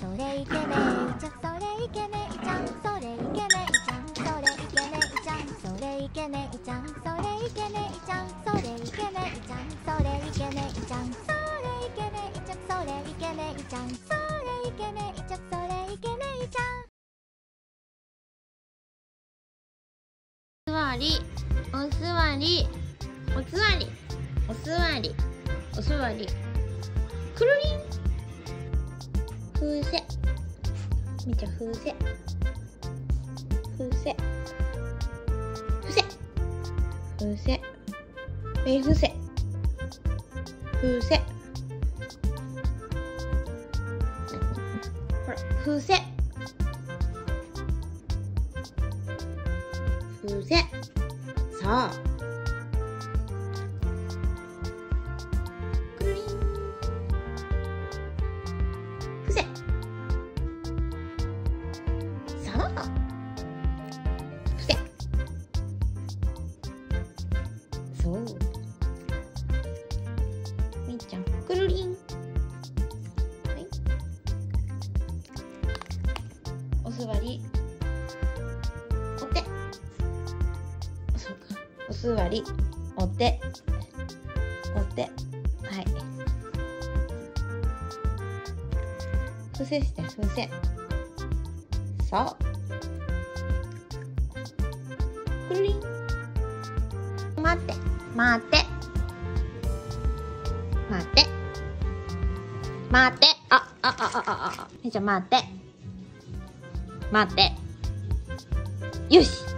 それイケメイちゃんそれイケメイちゃんそれイケメイちゃんそれイケメイちゃんそれイケメイちゃんそれイケメイちゃんそれイケメイちゃんそれイケメイちゃんそれイケメイちゃんそれイケメイちゃんそれイケメイちゃんそれイケメイちゃん座りお座りお座りお座りお座り風船。みーちゃん風船。風船。風船。風船。えー風船。風船。ほら風船。風船。そう。そう風船そう。みーちゃんくるりん。はい。お座り。お手。そうか。お座り。お手。お手。はい。風船して風船さ。くるりん待って。待って。待って。待って。ああああああ。あじゃあ待って。待って。よし。